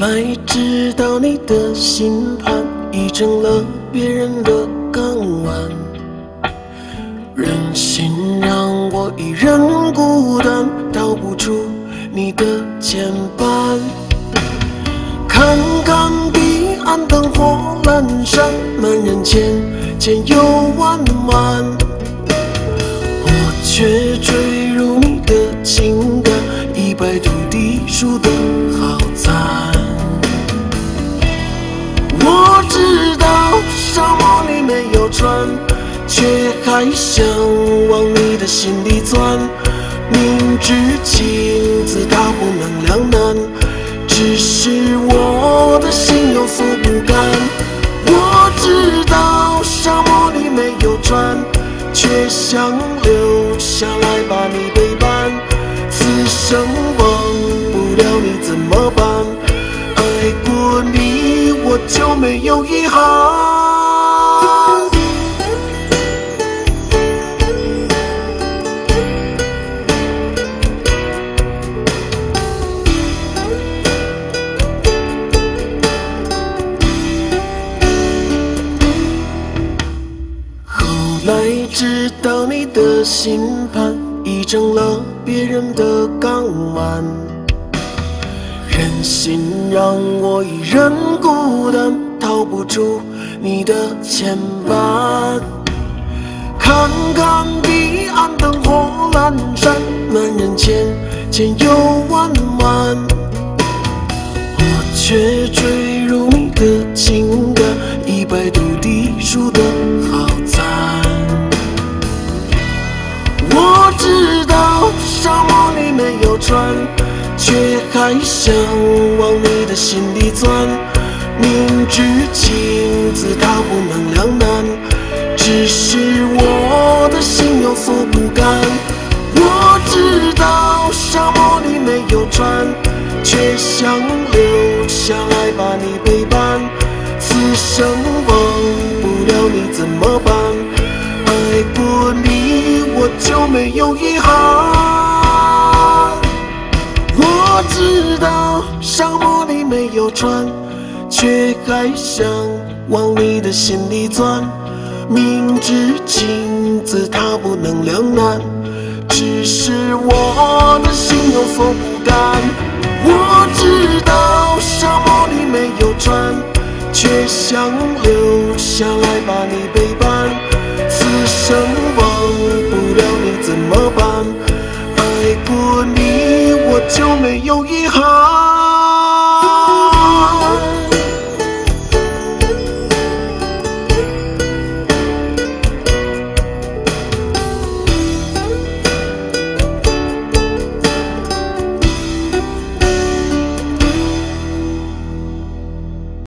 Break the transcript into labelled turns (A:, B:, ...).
A: 才知道你的心盼，已成了别人的港湾。任性让我一人孤单，逃不出你的牵绊。看看彼岸灯火阑珊，满人间千又万万，我却追没有船，却还想往你的心里钻。明知情字它不能两难，只是我的心有所不甘。我知道沙漠里没有船，却想留下来把你陪伴。此生忘不了你怎么办？爱过你，我就没有遗憾。来知道你的心盼已成了别人的港湾，任性让我一人孤单，逃不出你的牵绊。看看彼岸灯火阑珊，满人间千忧里没有船，却还想往你的心里钻。明知情字它不能两难，只是我的心有所不甘。我知道沙漠里没有船，却想留下来把你陪伴。此生忘不了你怎么办？爱过你，我就没有遗憾。我知道沙漠里没有船，却还想往你的心里钻。明知情字它不能两难，只是我的心有所不甘。我知道沙漠里没有船，却想留下来就没有遗憾。